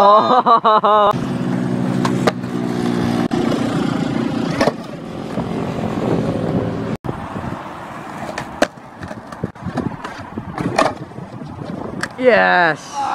Oh. Yes.